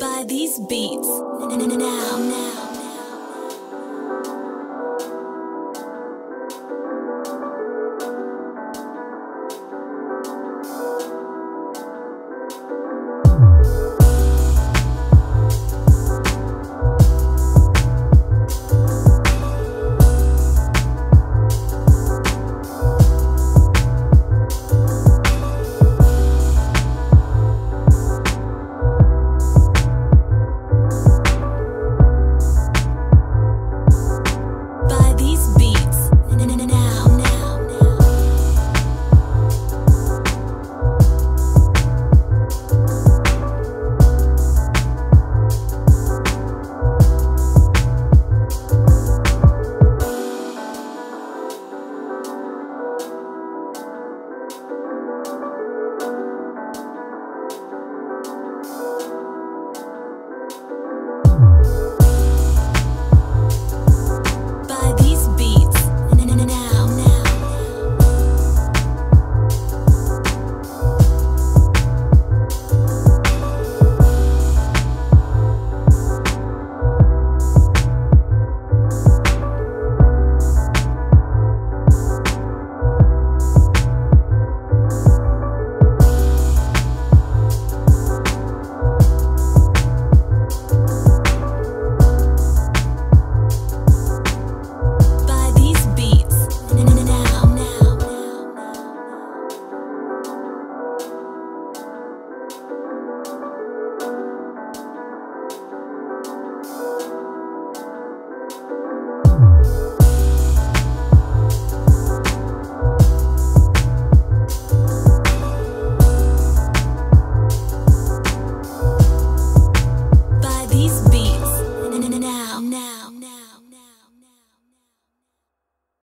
by these beats. Now, now.